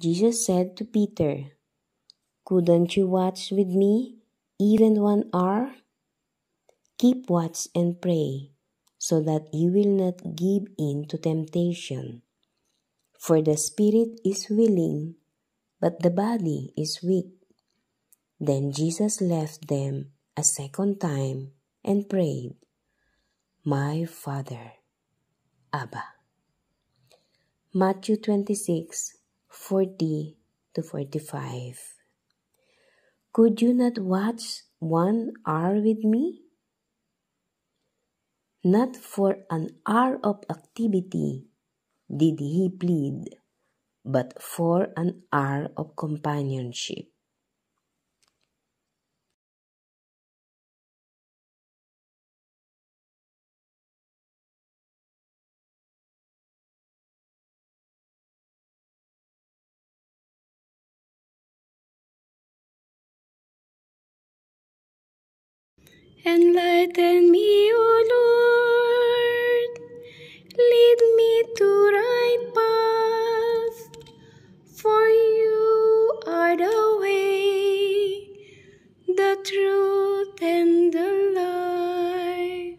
Jesus said to Peter, Couldn't you watch with me even one hour? Keep watch and pray, so that you will not give in to temptation. For the spirit is willing, but the body is weak. Then Jesus left them a second time and prayed, My Father, Abba. Matthew 26, 40 to 45. Could you not watch one hour with me? Not for an hour of activity did he plead, but for an hour of companionship. Enlighten me, O Lord. Lead me to right path. For you are the way, the truth, and the life.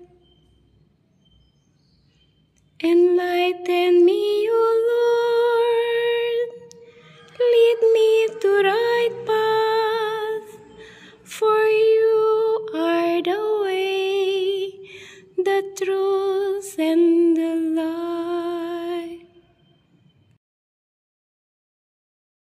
Enlighten